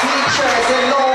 teachers and lords.